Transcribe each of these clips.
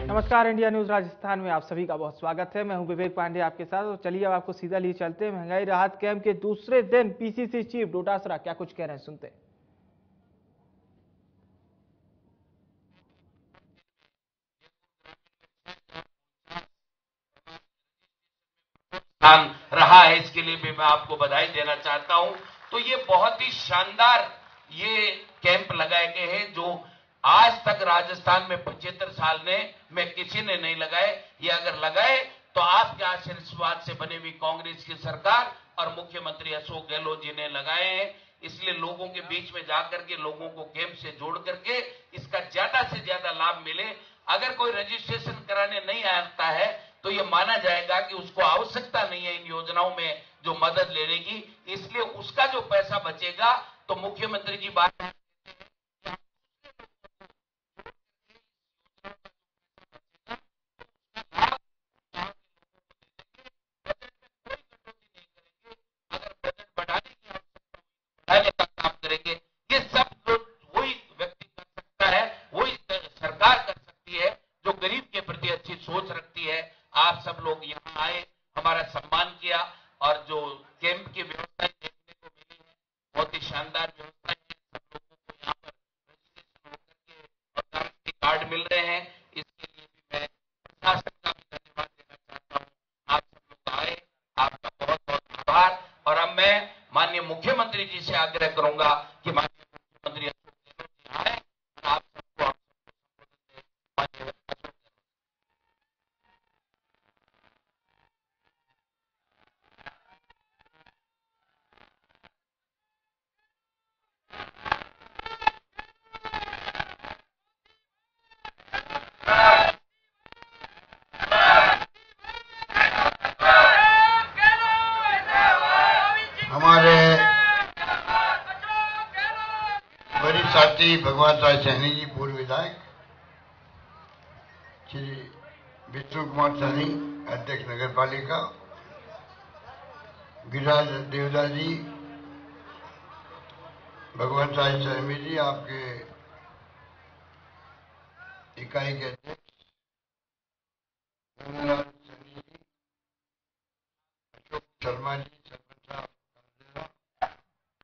नमस्कार, India news Rajasthan में आप सभी का बहुत स्वागत है। मैं हूँ विवेक पांडे आपके साथ। और चलिए अब आपको सीधा लिए चलते हैं महँगाई राहत कैंप के दूसरे दिन पीसीसी चीफ डोटासरा क्या कुछ कह रहे हैं सुनते हैं। रहा है, इसके लिए भी मैं आपको बधाई देना चाहता हूँ। तो ये बहुत ही शानदार ये कैंप लगाए गए हैं, जो आज तक राजस्थान में पचहत्तर साल ने में किसी ने नहीं लगाए। ये अगर लगाए तो आपके आशीर्वाद से बनी हुई कांग्रेस की सरकार और मुख्यमंत्री अशोक गहलोत जी ने लगाए हैं। इसलिए लोगों के बीच में जाकर के, लोगों को कैंप से जोड़ करके इसका ज़्यादा से ज़्यादा लाभ मिले। अगर कोई रजिस्ट्रेशन कराने नहीं आता है तो ये माना जाएगा कि उसको आवश्यकता नहीं है इन योजनाओं में जो मदद लेने की। इसलिए उसका जो पैसा बचेगा तो मुख्यमंत्री जी बात सोच रखती है। आप सब लोग यहाँ आए वरिष्ठ भगवान राय सहनी जी पूर्व विधायक, श्री विष्णु कुमार सहनी अध्यक्ष नगर पालिका गिरिराज देवदास जी भगवान राय सैनी जी आपके इकाई के अध्यक्ष रघुनाथ सैनी जी अशोक शर्मा जी सरपंच साहब कांग्रेस,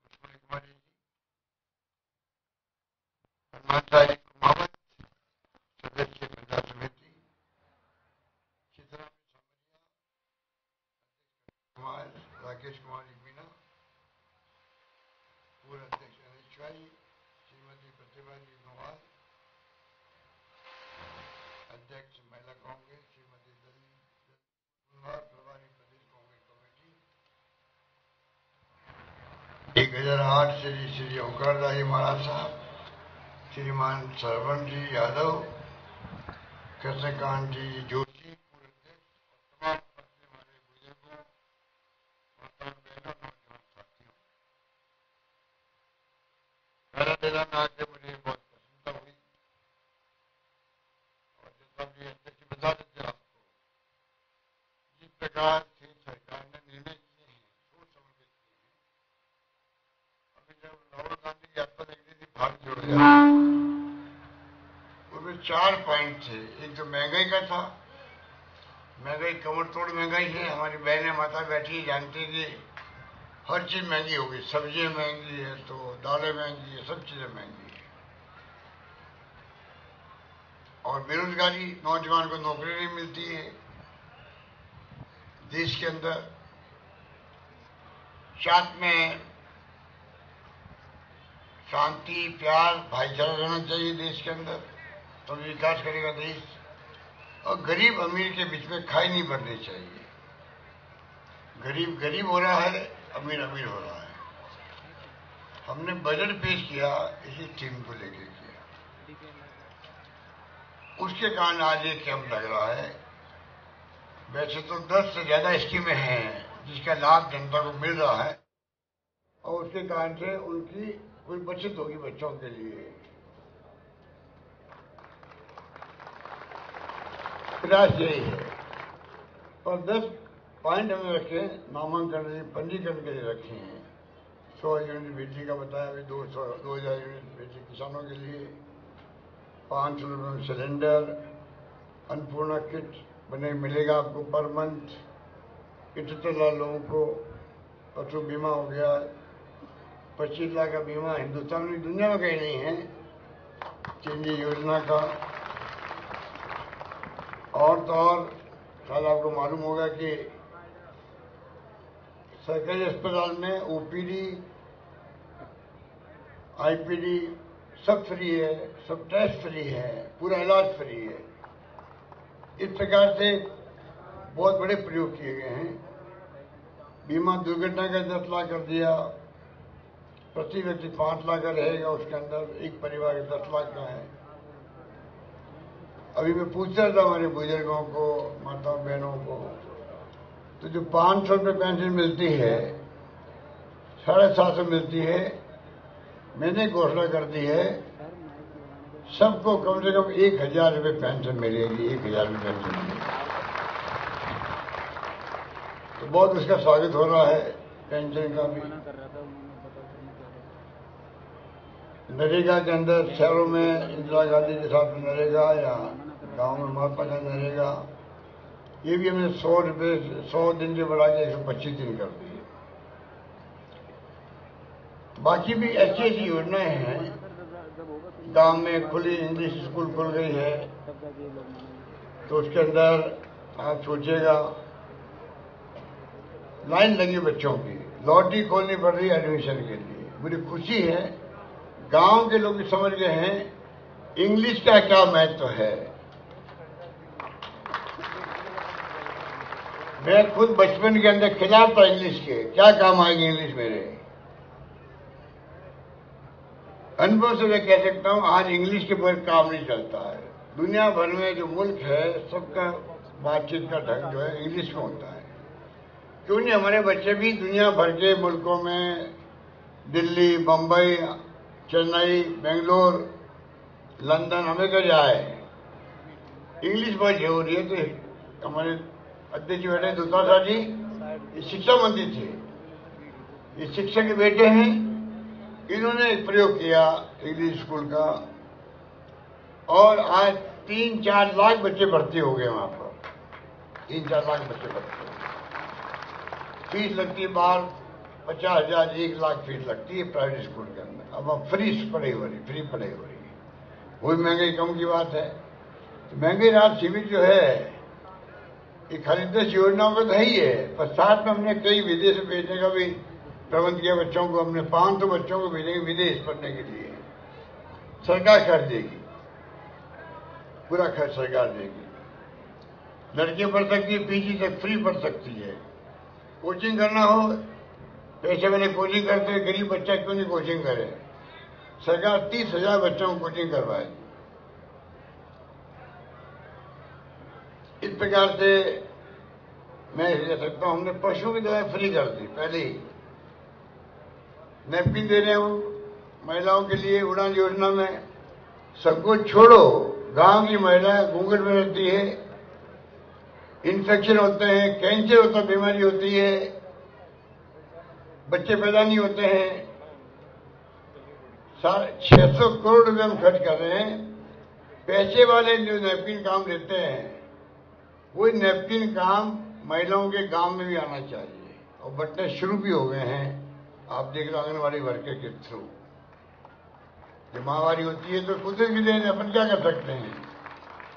लक्ष्मण कुमारी जी हनुमान साहब जी कुमावत सदस्य पंचायत समिति सीताराम सामरिया कुमार राकेश कुमार जी मीना पूर्व अध्यक्ष अनिश भाई श्रीमती प्रतिभा जी गंवार अध्यक्ष महिला कांग्रेस श्रीमती दलित कुमार प्रभारी प्रदेश कांग्रेस कमेटी हज़ार आठ श्री श्री ओंकार दाई महाराज साहब, श्रीमान सरवण जी यादव, कृष्णकांत जी जोशी पूर्व अध्यक्ष और तमाम उपस्थित हमारे बुज़ुर्गों माताओं बहनों नौजवान साथियों मेरा मेला में आके मुझे बहुत प्रसन्नता हुई और जैसा भी अध्यक्ष बता देते आपको जिस प्रकार से सरकार ने निर्णय किए हैं सोच समझ के किए हैं अभी जब राहुल गांधी की यात्रा निकली थी भारत जोड़ो यात्रा उसमें चार पॉइंट थे। एक तो महँगाई का था, महँगाई कमर तोड़ महँगाई है, हमारी बहनें माता बैठी जानती कि हर चीज़ महँगी हो गई, सब्ज़ियाँ महँगी है तो दालें महँगी है, सब चीज़ें महँगी है। और बेरोजगारी नौजवान को नौकरी नहीं मिलती है। देश के अंदर साथ में शांति, प्यार, भाईचारा रहना चाहिए देश के अंदर। तो विकास करेगा देश और गरीब अमीर के बीच में खाई नहीं बढ़नी चाहिए। गरीब गरीब हो रहा है, अमीर अमीर हो रहा है। हमने बजट पेश किया, इसी थीम को लेकर किया। उसके कारण आज ये कैंप लग रहा है। वैसे तो 10 से ज़्यादा स्कीमें हैं, जिसका लाभ जनता को मिल रहा है। और उसके कारण से उनकी कोई बचत होगी बच्चों के लिए। प्रयास यही है। और 10 पॉइंट हमने रखे, नामांकन पंजीकरण के लिए रखे हैं। सौ यूनिट बिजली का बताया अभी दो सौ, दो हज़ार यूनिट बिजली किसानों के लिए। पाँच सौ रुपये में सिलेंडर अन्नपूर्णा किट बने, मिलेगा आपको पर मंथ इकहत्तर लोगों को पशु बीमा हो गया। पच्चीस लाख का बीमा हिंदुस्तान में दुनिया में कहीं नहीं है। चीनी योजना का और तो और शायद आपको मालूम होगा कि सरकारी अस्पताल में ओपीडी, आईपीडी सब फ्री है, सब टेस्ट फ्री है, पूरा इलाज फ्री है। इस प्रकार से बहुत बड़े प्रयोग किए गए हैं। बीमा दुर्घटना का दस लाख कर दिया, प्रति व्यक्ति पाँच लाख का रहेगा, उसके अंदर एक परिवार का दस लाख का है। अभी मैं पूछ रहा था हमारे बुज़ुर्गों को, माताओं, बहनों को तो जो पाँच सौ रुपये पेंशन मिलती है, साढ़े सात सौ मिलती है, मैंने घोषणा कर दी है, सबको कम से कम एक हज़ार रुपये पेंशन मिलेगी, एक हज़ार रुपये पेंशन मिलेगी। तो बहुत उसका स्वागत हो रहा है पेंशन का भी। नरेगा के अंदर शहरों में इंदिरा गांधी के साथ नरेगा या गाँव में महात्मा गांधी नरेगा, ये भी हमने सौ रुपये, सौ दिन से बढ़ा के एक सौ पच्चीस दिन कर दिए। बाकी भी ऐसी ऐसी योजनाएँ हैं, गाँव में खुली इंग्लिश स्कूल खुल गई है तो उसके अंदर आप सोचिएगा, लाइन लगी बच्चों की। लॉटरी खोलनी पड़ रही है एडमिशन के लिए। मुझे खुशी है गाँव के लोग समझ गए हैं, इंग्लिश का क्या महत्व है? मैं खुद बचपन के अंदर खिलाफ था इंग्लिश के। क्या काम आएगी इंग्लिश मेरे? अनुभव से मैं कह सकता हूँ, आज इंग्लिश के बगैर काम नहीं चलता है। दुनिया भर में जो मुल्क है, सबका बातचीत का ढंग जो है इंग्लिश में होता है। क्यों नहीं? हमारे बच्चे भी दुनिया भर के मुल्कों में, दिल्ली बम्बई चेन्नई, बेंगलोर, लंदन अमेरिका जाए। इंग्लिश बहुत ज़रूरी है तो हमारे अध्यक्ष बैठे दुर्गा जी। ये शिक्षा मंत्री थे। ये शिक्षक के बेटे हैं। इन्होंने प्रयोग किया इंग्लिश स्कूल का। और आज तीन चार लाख बच्चे भर्ती हो गए वहाँ पर। तीन चार लाख बच्चे भर्ती हो गए। फ़ीस लगती है बाहर पचास हज़ार, एक लाख फ़ीस लगती है प्राइवेट स्कूल के अंदर। अब अब फ्री पढ़ाई हो रही फ्री पढ़ाई हो। रही है वही महँगाई कम की बात है? तो महँगाई राहत शिविर जो है, ये खाली योजनाओं का तो है ही है, पर साथ में हमने कई विदेश भेजने का भी प्रबंध किया, बच्चों को हमने पाँच सौ बच्चों को भेजेंगे विदेश पढ़ने के लिए। सरकार खर्च देगी। पूरा खर्च सरकार देगी। लड़के पढ़ सकती है, पीजी तक फ्री पढ़ सकती है। कोचिंग करना हो पैसे वाले कोचिंग करते गरीब बच्चा क्यों नहीं कोचिंग करे? सरकार तीस हज़ार बच्चों को कोचिंग करवाए। इस प्रकार से मैं कह सकता हूँ, हमने पशु की दवाई फ्री कर दी, पहले ही। नैपकिन दे रहे हूँ, महिलाओं के लिए उड़ान योजना में सबको छोड़ो। गाँव की महिला घूंघट में रहती है, इन्फेक्शन होते हैं, कैंसर होता बीमारी होती है। बच्चे पैदा नहीं होते हैं। छह सौ करोड़ रुपए हम खर्च कर रहे हैं। पैसे वाले जो नैपकिन काम लेते हैं, वो नैपकिन काम महिलाओं के गाँव में भी आना चाहिए। और बटने शुरू भी हो गए हैं। आप देख रहे आंगनबाड़ी वर्कर के थ्रू। जब माहवारी होती है तो कुदरत की देन अपन क्या कर सकते हैं?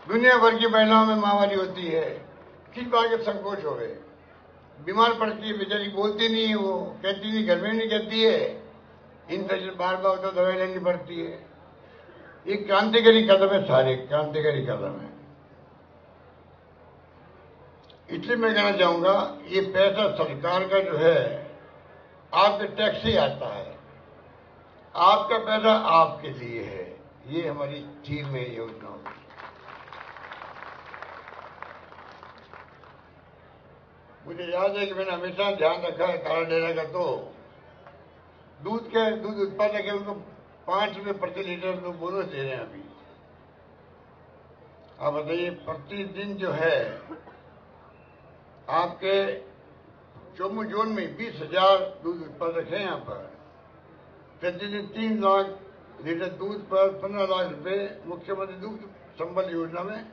दुनिया भर की महिलाओं में माहवारी होती है। किस बात के संकोच हो गए? बीमार पड़ती है, बेचारी बोलती नहीं है वो कहती नहीं, घर में नहीं कहती है। इन्फेक्शन बार बार होता दवाई लेनी पड़ती है। ये क्रांतिकारी कदम है सारे, क्रांतिकारी कदम है। इसलिए मैं कहना चाहूँगा, ये पैसा सरकार का जो है, आपके टैक्स से आता है। आपका पैसा आपके लिए है। ये हमारी थीम है योजना मुझे याद है कि मैंने हमेशा ध्यान रखा है काला डेरा का तो। दूध के, दूध उत्पादक है उनको पाँच रुपए प्रति लीटर तो बोनस दे रहे हैं अभी। आप बताइए, प्रतिदिन जो है, आपके चौमू जोन में बीस हज़ार दूध उत्पादक हैं यहाँ पर। प्रतिदिन तीन लाख लीटर दूध पर पंद्रह लाख रुपए मुख्यमंत्री दूध संबल योजना में,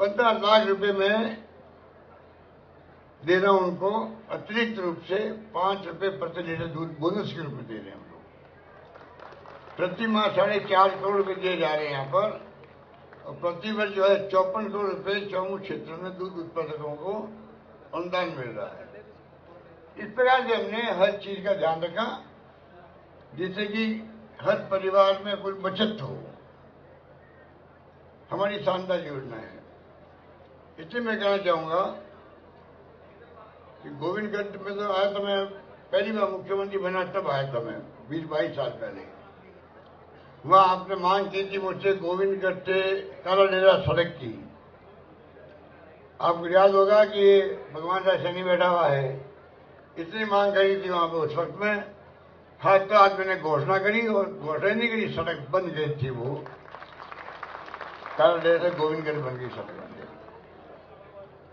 पंद्रह लाख रुपए में दे रहा हूँ उनको, अतिरिक्त रूप से पाँच रुपए प्रति लीटर दूध बोनस के रूप में दे रहे हैं हम लोग। प्रति माह साढ़े चार करोड़ रुपए दिए जा रहे हैं यहाँ पर। और प्रति वर्ष जो है चौपन करोड़ रुपए चौमुख क्षेत्र में दूध उत्पादकों को अनुदान मिल रहा है। इस प्रकार से हमने हर चीज़ का ध्यान रखा, जिससे कि हर परिवार में कोई बचत हो। हमारी शानदार योजना है। इसलिए मैं कहना चाहूँगा कि गोविंदगढ़ में तो आया था मैं, पहली बार मुख्यमंत्री बना, तब आया था मैं बीस बाईस साल पहले। वहाँ आपने मांग की थी मुझसे गोविंदगढ़ से काला डेरा सड़क की। आपको याद होगा कि भगवान का शनि बैठा हुआ है। इतनी मांग करी थी वहाँ पर उस वक्त में। हाथ तो आज मैंने घोषणा करी और घोषणा नहीं करी सड़क बन गई थी वो। काला डेरा से गोविंदगढ़ बन गई सड़क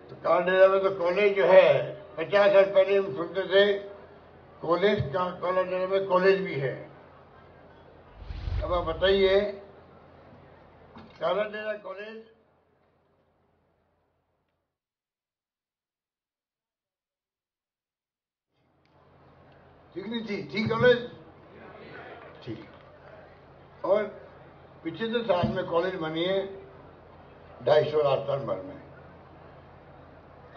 तो काला डेरा में तो कॉलेज जो है। पचास साल पहले हम सुनते थे, कॉलेज का काला डेरा में कॉलेज भी है। अब आप बताइए डेरा कॉलेज? ठीक नहीं थी ठीक कॉलेज? ठीक। और पिछले साल में कॉलेज बनी है, ढाई सौ राजस्थान भर में।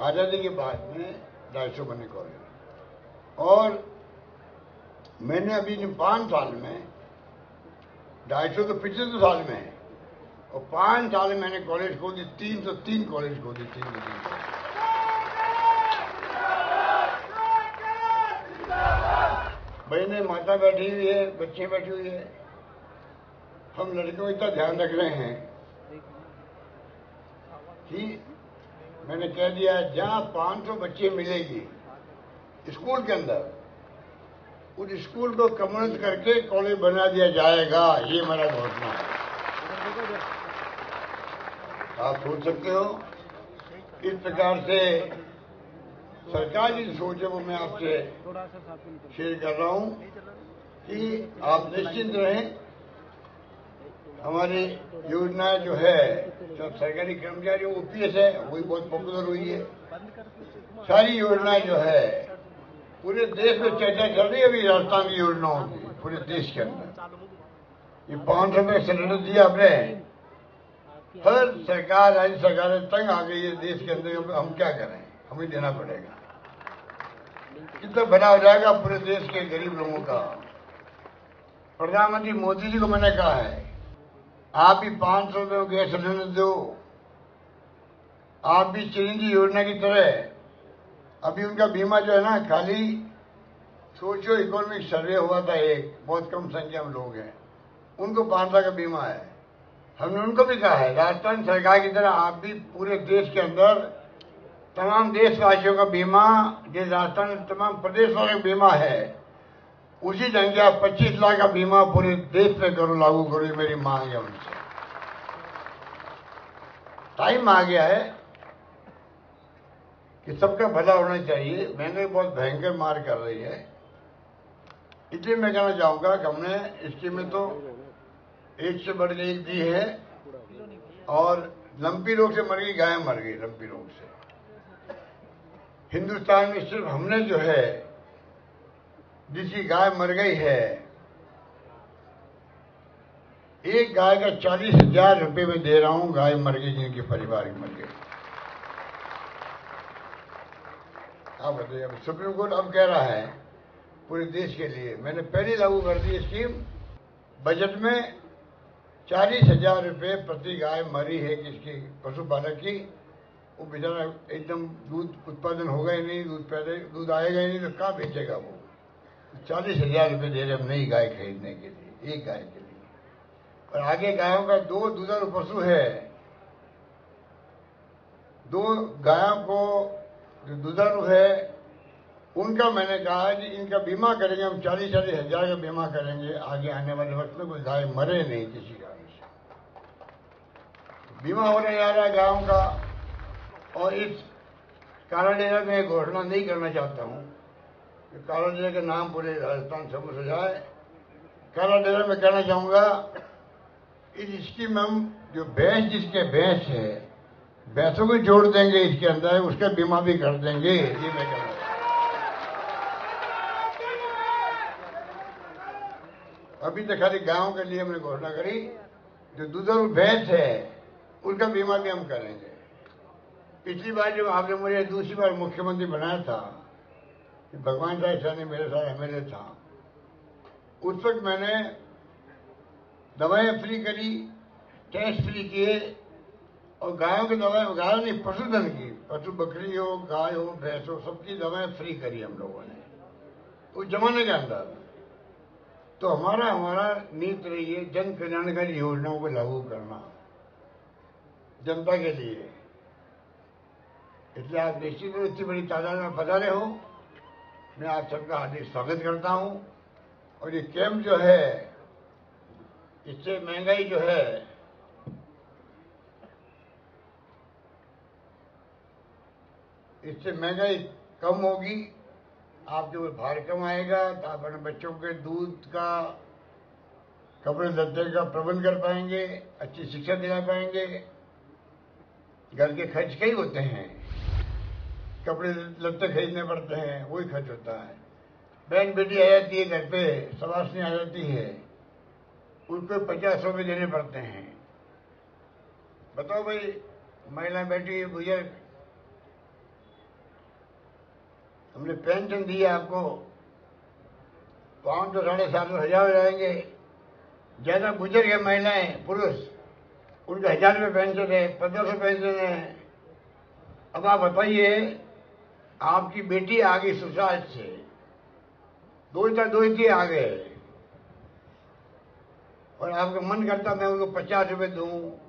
आज़ादी के बाद में ढाई सौ बने कॉलेज और मैंने अभी इन पाँच साल में ढाई सौ तो पिछले तो साल में है, और पाँच साल में मैंने कॉलेज खोल दी, तीन सौ तीन कॉलेज खोल दी, तीन सौ तीन बहने माता बैठी हुई है, बच्चे बैठी हुई है। हम लड़कों इतना ध्यान रख रहे हैं कि मैंने कह दिया, जहाँ 500 बच्चे मिलेगी स्कूल के अंदर, उस स्कूल को कम्युनिट करके कॉलेज बना दिया जाएगा। ये मेरा घोषणा है। आप सोच सकते हो, इस प्रकार से सरकार की सोच है वो मैं आपसे शेयर कर रहा हूँ कि आप निश्चिंत रहें। हमारी योजना जो है जो सरकारी कर्मचारी ओपीएस है, वही बहुत पॉपुलर हुई है। सारी योजनाएँ जो है, पूरे देश में चर्चा चल रही है अभी राजस्थान की योजनाओं की, पूरे देश के अंदर। ये पाँच सौ में सिलेंडर दिया आपने। हर सरकार, राज्य सरकारें तंग आ गई है देश के अंदर हम क्या करें? हमें देना पड़ेगा। कितना बना हो जाएगा पूरे देश के गरीब लोगों का? प्रधानमंत्री मोदी जी को मैंने कहा है आप भी पाँच सौ रुपये गैस सिलेंडर दो। आप भी चिरंजी योजना की तरह। अभी उनका बीमा जो है ना, खाली सोशियो इकोनॉमिक सर्वे हुआ था एक, बहुत कम संख्या में लोग हैं। उनको पाँच लाख का बीमा है। हमने उनको भी कहा है, राजस्थान सरकार की तरह आप भी पूरे देश के अंदर तमाम देशवासियों का बीमा जिस राजस्थान तमाम प्रदेश का बीमा है। उसी ढंग से आप पच्चीस लाख का बीमा पूरे देश में करो, लागू करो, ये मेरी मांग है उनसे। टाइम आ गया है कि सबका भला होना चाहिए। महँगाई बहुत भयंकर मार कर रही है। इसलिए मैं कहना चाहूँगा कि हमने स्कीमें तो एक से बढ़ एक दी है और लंपी रोग से मर गई, गाय मर गई लंपी रोग से। हिंदुस्तान में सिर्फ़ हमने जो है जिसकी गाय मर गई है। एक गाय का चालीस हज़ार रुपये में दे रहा हूँ, गाय मर गई, जिनके परिवार मर गई। आप बताइए, अब सुप्रीम कोर्ट अब कह रहा है, पूरे देश के लिए, मैंने पहले लागू कर दी स्कीम, बजट में चालीस हज़ार रुपये प्रति गाय मरी है किसकी, पशुपालक की, वो बेचारा एकदम दूध उत्पादन होगा ही नहीं, दूध पैदा, दूध आएगा ही नहीं तो कहाँ बेचेगा वो? चालीस हज़ार रुपये दे रहे हम नई गाय खरीदने के लिए, एक गाय के लिए। और आगे गायों का दो दुधारू पशु है, दो गायों को जो दुधारू है, उनका मैंने कहा कि इनका बीमा करेंगे, हम चालीस चालीस हज़ार का बीमा करेंगे, आगे आने वाले वक्त में कोई गाय मरे नहीं किसी कारण से। बीमा होने जा रहा है गायों का, और इस कारण में घोषणा नहीं करना चाहता हूँ। कि काला डेरा का नाम पूरे राजस्थान समझ हो जाए काला डेरा में कहना चाहूँगा, इस स्कीम हम जो भैंस जिसके भैंस है, भैंसों को जोड़ देंगे इसके अंदर, उसका बीमा भी कर देंगे, ये मैं कह रहा हूँ अभी तक खाली गाँव के लिए हमने घोषणा करी, जो दुधारू भैंस है उनका बीमा भी हम करेंगे। पिछली बार जब आपने मुझे दूसरी बार मुख्यमंत्री बनाया था कि भगवान राय सैनी मेरे साथ एमएलए था। उस वक्त मैंने दवाएँ फ्री करी, टेस्ट फ्री किए और गायों की दवाएँ, गायों नहीं पशुधन की, पशु बकरी हो, गाय हो, भैंस हो, सबकी दवाएँ फ्री करी हम लोगों ने। उस जमाने के अंदर तो हमारा हमारा नीति रही है जन कल्याणकारी योजनाओं को लागू करना, जनता के लिए। इसलिए आप निश्चित रूप से बड़ी तादाद में पधारे हो। मैं आप सबका हार्दिक स्वागत करता हूँ। और ये कैंप जो है, इससे महँगाई जो है, इससे महँगाई कम होगी। आप जो भार कम आएगा तो आप अपने बच्चों के दूध का, कपड़े लत्ते का प्रबंध कर पाएँगे, अच्छी शिक्षा दिला पाएँगे। घर के खर्च कई होते हैं। कपड़े लत्ते खरीदने पड़ते हैं, वही खर्च होता है। बहन बेटी आ जाती है घर पे, सवासनी आ जाती है, उनको पचास रुपये देने पड़ते हैं। बताओ भाई, महिला बेटी बुज़ुर्ग हमने पेंशन दी है आपको पाँच सौ साढ़े सात सौ हज़ार हो जाएँगे ज़्यादा बुज़ुर्ग है महिलाएँ, पुरुष, उनके हज़ार रुपये पेंशन है पंद्रह सौ पेंशन है। अब आप बताइए आपकी बेटी आ गई ससुराल से, दो चार दो ही आ गए और आपका मन करता मैं उनको पचास रुपए दूँ,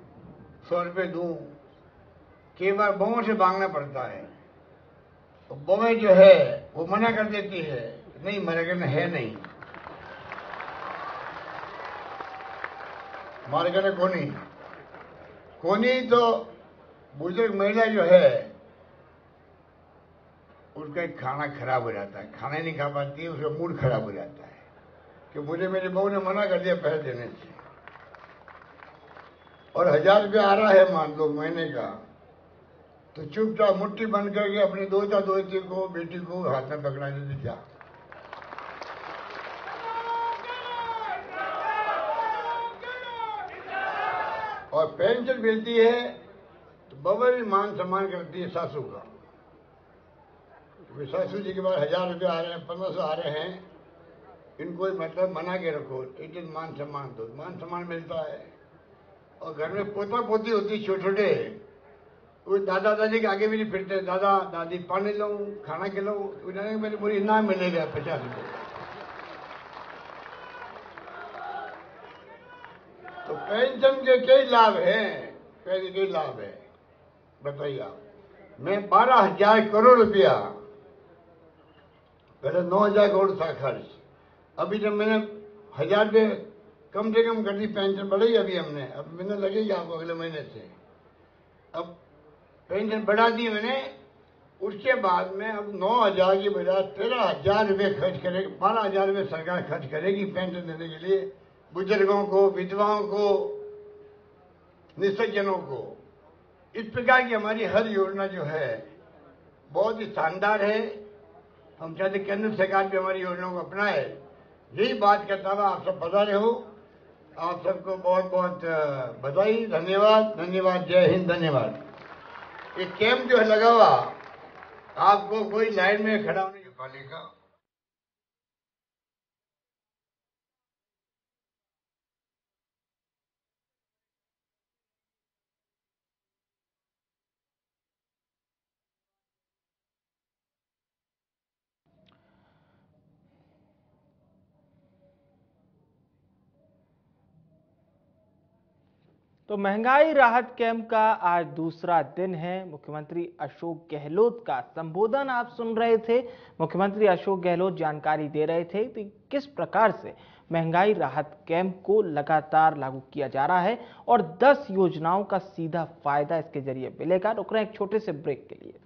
सौ रुपए दूँ, कई बार बहुओं से मांगना पड़ता है। तो बहुएँ जो है, वो मना कर देती है, नहीं मेरे घर में है नहीं। हमारे घर में कोनी। कोनी तो बुज़ुर्ग महिला जो है उसका एक खाना खराब हो जाता है। खाना नहीं खा पाती है उसका मूड खराब हो जाता है। कि मुझे मेरी बहू ने मना कर दिया पैसे देने से। और हज़ार रुपया आ रहा है, मान लो, महीने का। तो चुपचाप मुट्ठी बंद करके अपनी दोता दोती को, बेटी को हाथ में पकड़ा देते जा। और पेंशन मिलती है तो बबल मान सम्मान करती है सासू का। क्योंकि जी के पास हज़ार रुपये आ रहे हैं, पंद्रह सौ आ रहे हैं। इनको मतलब मना के रखो एक दिन मान सम्मान दो। मान सम्मान मिलता है। और घर में पोता पोती होती छोटे छोटे वो दादा दादी के आगे भी नहीं फिरते। दादा दादी पानी लो, खाना खिलाओ उन्होंने मेरे मुझे इनाम मिलेगा पचास रुपये। तो पेंशन के कई लाभ हैं। कई कई लाभ है। बताइए आप। मैं बारह हज़ार करोड़ रुपया पहले नौ हज़ार करोड़ था खर्च। अभी जब मैंने हज़ार रुपये कम से कम कर दी, पेंशन बढ़ी अभी हमने। अब मैंने लगेगी आपको अगले महीने से। अब पेंशन बढ़ा दी मैंने, उसके बाद में अब नौ हज़ार की बजाय तेरह हज़ार रुपये खर्च करेगी बारह हज़ार रुपये सरकार खर्च करेगी पेंशन देने के लिए। बुज़ुर्गों को, विधवाओं को, निसज्जनों को। इस प्रकार की हमारी हर योजना जो है, बहुत ही शानदार है। हम चाहते केंद्र सरकार भी हमारी योजनाओं को अपनाए। यही बात करता हुआ आप सब बता रहे हो। आप सबको बहुत बहुत बधाई, धन्यवाद। धन्यवाद, जय हिंद, धन्यवाद। ये कैंप जो है लगा हुआ आपको कोई लाइन में खड़ा होने की पालिका तो महँगाई राहत कैंप का आज दूसरा दिन है। मुख्यमंत्री अशोक गहलोत का संबोधन आप सुन रहे थे। मुख्यमंत्री अशोक गहलोत जानकारी दे रहे थे कि किस प्रकार से महँगाई राहत कैंप को लगातार लागू किया जा रहा है और 10 योजनाओं का सीधा फ़ायदा इसके ज़रिए मिलेगा। रुक रहे हैं एक छोटे से ब्रेक के लिए।